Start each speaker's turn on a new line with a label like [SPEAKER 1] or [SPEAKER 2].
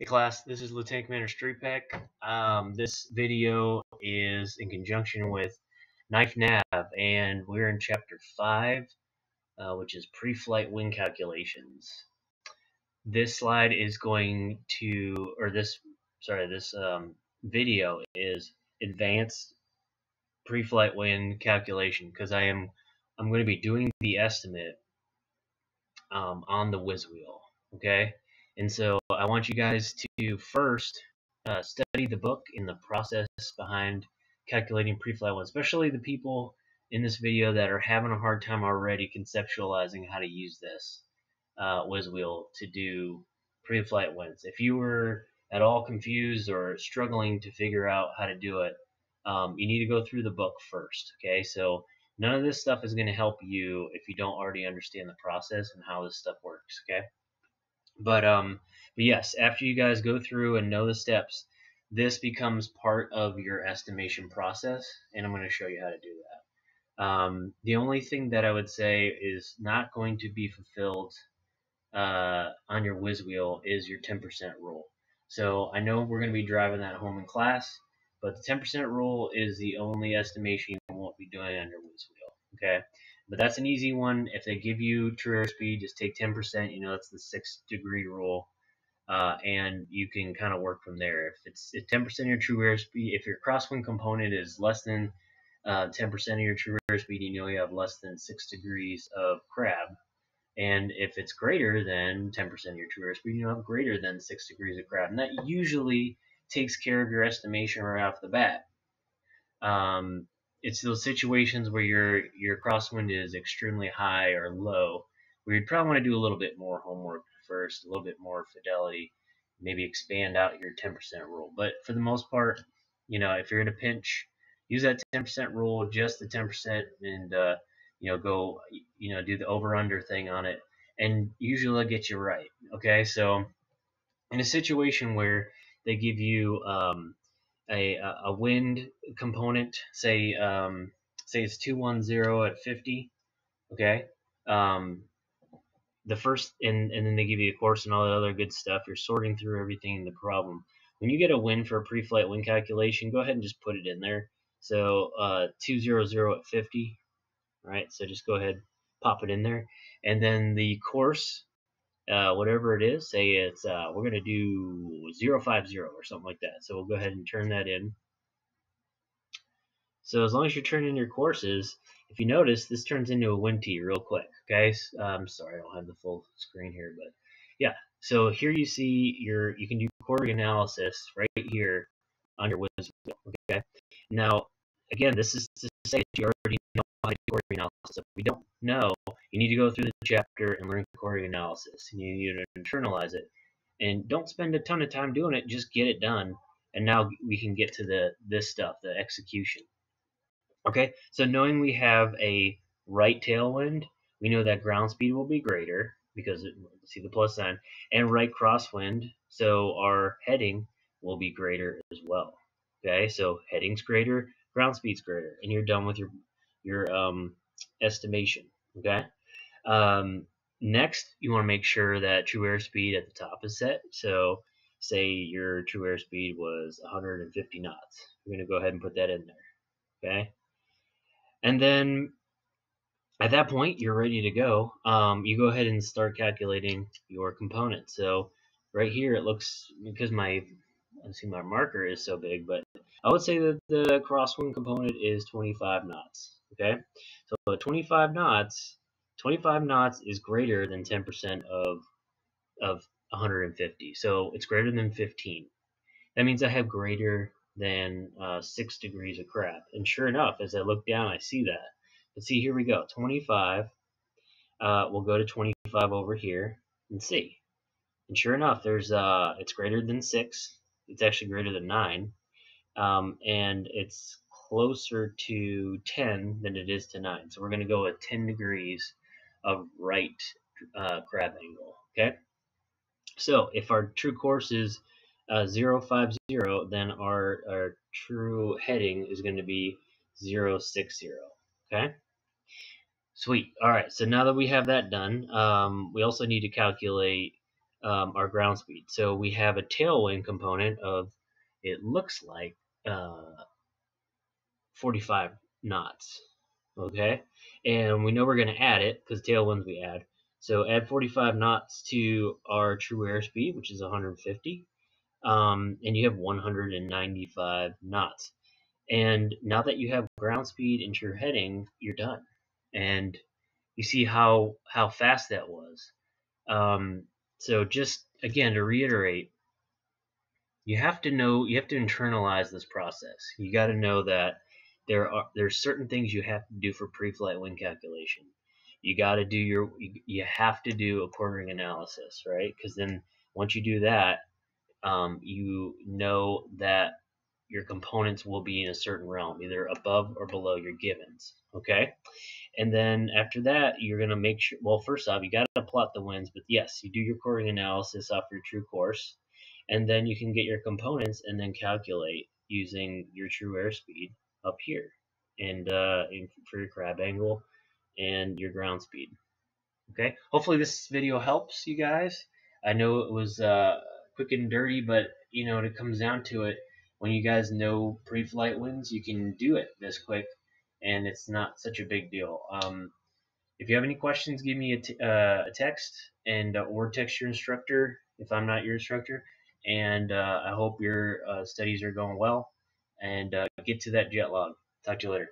[SPEAKER 1] Hey class, this is Lieutenant Commander Strepek. Um, this video is in conjunction with NIFE Nav, and we're in Chapter 5, uh, which is Pre-Flight Wind Calculations. This slide is going to, or this, sorry, this um, video is Advanced Pre-Flight Wind Calculation, because I am, I'm going to be doing the estimate um, on the whiz wheel, okay? And so I want you guys to first uh, study the book and the process behind calculating pre-flight one, especially the people in this video that are having a hard time already conceptualizing how to use this uh, whiz wheel to do pre-flight winds. If you were at all confused or struggling to figure out how to do it, um, you need to go through the book first. Okay, so none of this stuff is going to help you if you don't already understand the process and how this stuff works. Okay. But um, but yes, after you guys go through and know the steps, this becomes part of your estimation process, and I'm going to show you how to do that. Um, the only thing that I would say is not going to be fulfilled uh, on your whiz wheel is your 10% rule. So I know we're going to be driving that home in class, but the 10% rule is the only estimation you won't be doing on your whiz wheel. Okay, but that's an easy one. If they give you true airspeed, just take 10%. You know, that's the six degree rule. Uh, and you can kind of work from there. If it's 10% of your true airspeed, if your crosswind component is less than 10% uh, of your true airspeed, you know you have less than six degrees of crab. And if it's greater than 10% of your true airspeed, you have greater than six degrees of crab. And that usually takes care of your estimation right off the bat. Um, it's those situations where your your crosswind is extremely high or low, where you'd probably want to do a little bit more homework first, a little bit more fidelity, maybe expand out your 10% rule. But for the most part, you know, if you're in a pinch, use that 10% rule, just the 10%, and uh, you know, go, you know, do the over/under thing on it, and usually they'll get you right. Okay, so in a situation where they give you um, a, a wind component, say um, say it's 210 at 50, okay? Um, the first, and, and then they give you a course and all that other good stuff. You're sorting through everything in the problem. When you get a win for a pre-flight wind calculation, go ahead and just put it in there. So uh, 200 at 50, right? So just go ahead, pop it in there. And then the course uh, whatever it is, say it's uh, we're going to do 050 or something like that. So we'll go ahead and turn that in. So as long as you're turning in your courses, if you notice, this turns into a wind tee real quick. Okay, I'm um, sorry I don't have the full screen here, but yeah. So here you see your you can do quarry analysis right here on your. Okay. Now again, this is to say that you already know how to do quarry analysis. If we don't know, you need to go through the chapter and learn quarry analysis. You need to internalize it. And don't spend a ton of time doing it, just get it done. And now we can get to the this stuff, the execution. Okay, so knowing we have a right tailwind, we know that ground speed will be greater because it, see the plus sign, and right crosswind, so our heading will be greater as well. Okay, so heading's greater, ground speed's greater, and you're done with your your um, estimation. Okay, um, next, you want to make sure that true airspeed at the top is set. So say your true airspeed was 150 knots. You're going to go ahead and put that in there. Okay. And then at that point, you're ready to go. Um, you go ahead and start calculating your components. So right here, it looks, because my, I see my marker is so big, but I would say that the crosswind component is 25 knots. Okay. So 25 knots 25 knots is greater than 10% of of 150. So it's greater than 15. That means I have greater than uh, 6 degrees of crab. And sure enough, as I look down, I see that. But see, here we go. 25. Uh, we'll go to 25 over here and see. And sure enough, there's uh, it's greater than 6. It's actually greater than 9. Um, and it's closer to 10 than it is to 9. So we're going to go with 10 degrees of right uh, crab angle. Okay. So if our true course is uh, 050, then our, our true heading is going to be 060. Okay. Sweet. All right. So now that we have that done, um, we also need to calculate um, our ground speed. So we have a tailwind component of, it looks like, uh, 45 knots. Okay, and we know we're going to add it because tailwinds we add. So add 45 knots to our true airspeed, which is 150, um, and you have 195 knots. And now that you have ground speed into your heading, you're done. And you see how how fast that was. Um, so just again to reiterate, you have to know you have to internalize this process. You got to know that there are there's certain things you have to do for pre-flight wind calculation. You got to do your you, have to do a quartering analysis, right? Because then once you do that, um, you know that your components will be in a certain realm, either above or below your givens. Okay, and then after that, you're gonna make sure. Well, first off, you got to plot the winds, but yes, you do your quartering analysis off your true course, and then you can get your components and then calculate using your true airspeed up here, and uh, for your crab angle and your ground speed. Okay, hopefully this video helps you guys. I know it was uh, quick and dirty, but you know, it comes down to it, when you guys know pre-flight winds, you can do it this quick, and it's not such a big deal. Um, if you have any questions, give me a, uh, a text and uh, or text your instructor if I'm not your instructor. And uh, I hope your uh, studies are going well. And uh, get to that jet log. Talk to you later.